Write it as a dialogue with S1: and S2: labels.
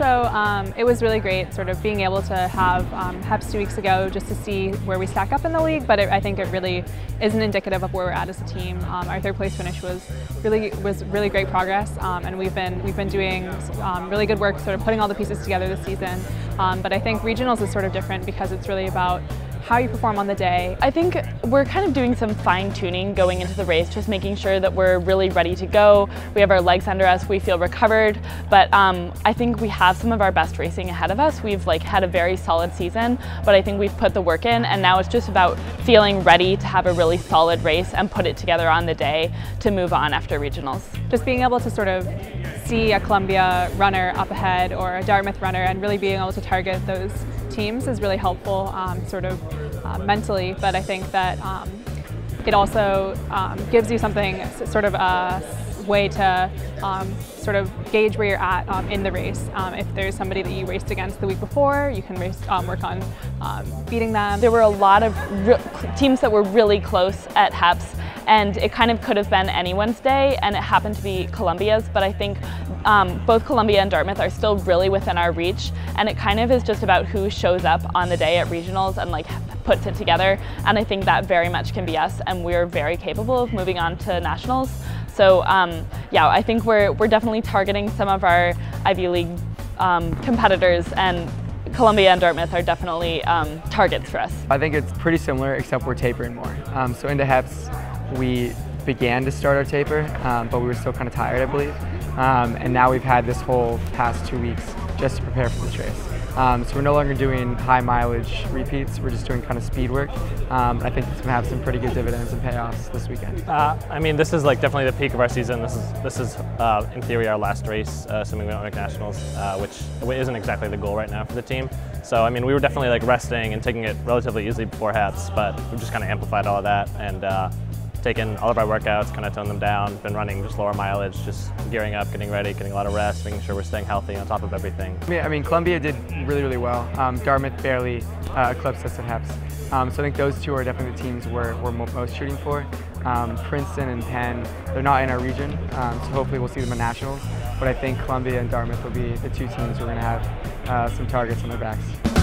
S1: So um, it was really great sort of being able to have um, HEPS two weeks ago just to see where we stack up in the league, but it, I think it really isn't indicative of where we're at as a team. Um, our third place finish was really was really great progress, um, and we've been we've been doing um, really good work sort of putting all the pieces together this season. Um, but I think regionals is sort of different because it's really about how you perform on the day.
S2: I think we're kind of doing some fine tuning going into the race, just making sure that we're really ready to go. We have our legs under us, we feel recovered, but um, I think we have some of our best racing ahead of us. We've like had a very solid season, but I think we've put the work in and now it's just about feeling ready to have a really solid race and put it together on the day to move on after regionals.
S1: Just being able to sort of see a Columbia runner up ahead or a Dartmouth runner and really being able to target those teams is really helpful um, sort of uh, mentally, but I think that um, it also um, gives you something, sort of a way to um, sort of gauge where you're at um, in the race. Um, if there's somebody that you raced against the week before, you can race, work on beating them.
S2: There were a lot of teams that were really close at HEPS and it kind of could have been anyone's day and it happened to be Columbia's but I think um, both Columbia and Dartmouth are still really within our reach and it kind of is just about who shows up on the day at regionals and like puts it together and I think that very much can be us and we're very capable of moving on to nationals so um, yeah I think we're, we're definitely targeting some of our Ivy League um, competitors and Columbia and Dartmouth are definitely um, targets for us.
S3: I think it's pretty similar except we're tapering more. Um, so into HEPS we began to start our taper, um, but we were still kind of tired, I believe. Um, and now we've had this whole past two weeks just to prepare for this race. Um, so we're no longer doing high mileage repeats, we're just doing kind of speed work. Um, I think it's going to have some pretty good dividends and payoffs this weekend.
S4: Uh, I mean, this is like definitely the peak of our season. This is, this is uh, in theory, our last race, uh, assuming we don't make nationals, uh, which isn't exactly the goal right now for the team. So, I mean, we were definitely like resting and taking it relatively easily before HEPS, but we've just kind of amplified all of that. and uh, taken all of our workouts, kind of toned them down, been running just lower mileage, just gearing up, getting ready, getting a lot of rest, making sure we're staying healthy on top of everything.
S3: Yeah, I mean, Columbia did really, really well. Um, Dartmouth barely uh, eclipsed us at HEPS. Um, so I think those two are definitely the teams we're, we're most shooting for. Um, Princeton and Penn, they're not in our region, um, so hopefully we'll see them at nationals. But I think Columbia and Dartmouth will be the two teams we're going to have uh, some targets on their backs.